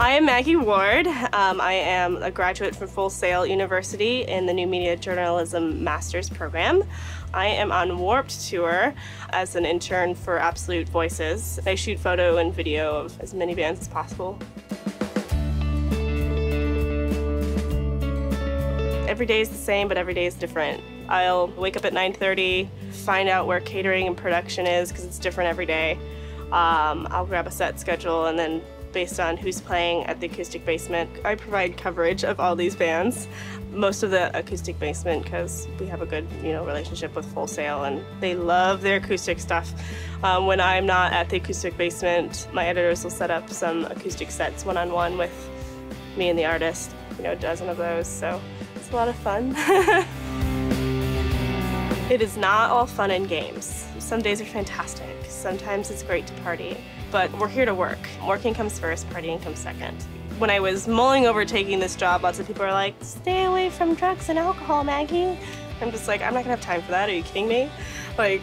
I am Maggie Ward. Um, I am a graduate from Full Sail University in the New Media Journalism Master's Program. I am on Warped Tour as an intern for Absolute Voices. I shoot photo and video of as many bands as possible. Every day is the same, but every day is different. I'll wake up at 9.30, find out where catering and production is because it's different every day. Um, I'll grab a set schedule and then based on who's playing at the Acoustic Basement. I provide coverage of all these bands, most of the Acoustic Basement because we have a good you know relationship with Full Sail and they love their acoustic stuff. Um, when I'm not at the Acoustic Basement, my editors will set up some acoustic sets one-on-one -on -one with me and the artist, you know, a dozen of those, so it's a lot of fun. it is not all fun and games. Some days are fantastic. Sometimes it's great to party but we're here to work. Working comes first, partying comes second. When I was mulling over taking this job, lots of people are like, stay away from drugs and alcohol, Maggie. I'm just like, I'm not gonna have time for that, are you kidding me? Like,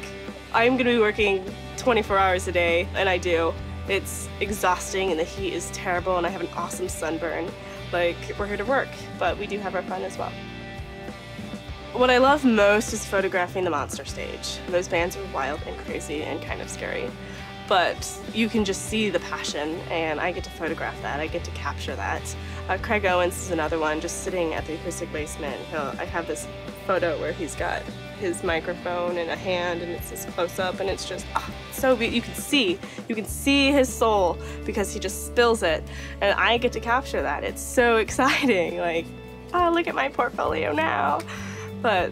I'm gonna be working 24 hours a day, and I do. It's exhausting and the heat is terrible and I have an awesome sunburn. Like, we're here to work, but we do have our fun as well. What I love most is photographing the monster stage. Those bands are wild and crazy and kind of scary but you can just see the passion and I get to photograph that, I get to capture that. Uh, Craig Owens is another one, just sitting at the acoustic basement. He'll, I have this photo where he's got his microphone in a hand and it's this close up and it's just oh, so be you can see you can see his soul because he just spills it and I get to capture that it's so exciting like oh look at my portfolio now but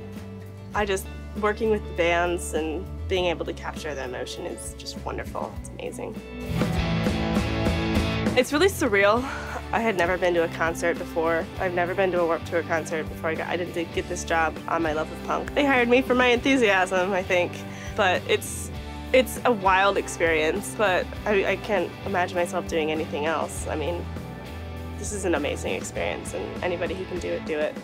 I just working with the bands and being able to capture the emotion is just wonderful. It's amazing. It's really surreal. I had never been to a concert before. I've never been to a Warped Tour concert before I got I didn't get this job on my love of punk. They hired me for my enthusiasm, I think. But it's it's a wild experience, but I, I can't imagine myself doing anything else. I mean, this is an amazing experience and anybody who can do it, do it.